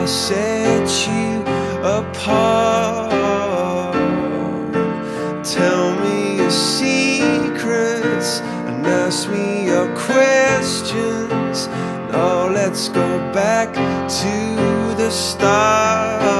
I set you apart. Tell me your secrets and ask me your questions. Now let's go back to the start.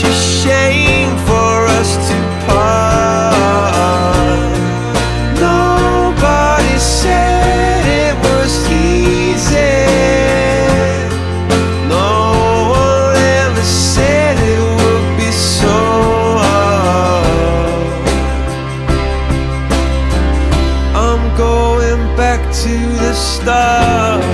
such a shame for us to part. Nobody said it was easy. No one ever said it would be so hard. I'm going back to the start.